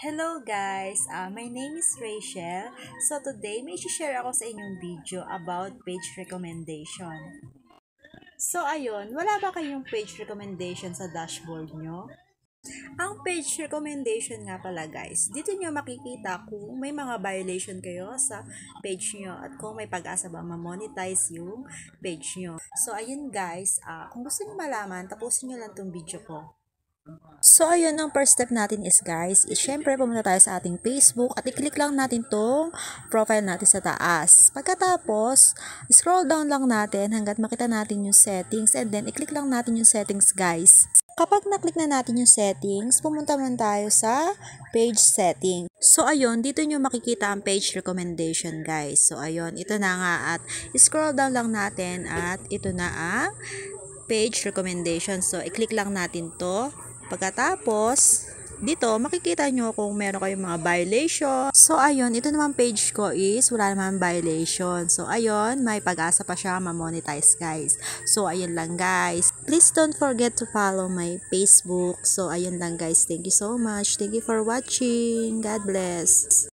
Hello guys, uh, my name is Rachel. So today may share ako sa inyong video about page recommendation. So ayun, wala ba kayong page recommendation sa dashboard nyo? Ang page recommendation nga pala guys, dito nyo makikita kung may mga violation kayo sa page nyo at kung may pag-asa ba ma-monetize yung page nyo. So ayun guys, uh, kung gusto nyo malaman, tapusin nyo lang tong video ko. So, ayun, ang first step natin is, guys, is syempre pumunta tayo sa ating Facebook at i-click lang natin tong profile natin sa taas. Pagkatapos, scroll down lang natin hanggat makita natin yung settings and then i-click lang natin yung settings, guys. Kapag na-click na natin yung settings, pumunta man tayo sa page setting. So, ayun, dito nyo makikita ang page recommendation, guys. So, ayun, ito na nga at scroll down lang natin at ito na ang page recommendation. So, i-click lang natin to. Pagkatapos, dito, makikita nyo kung meron kayong mga violation. So, ayun, ito naman page ko is wala naman violation. So, ayun, may pag-asa pa siya ma-monetize, guys. So, ayun lang, guys. Please don't forget to follow my Facebook. So, ayun lang, guys. Thank you so much. Thank you for watching. God bless.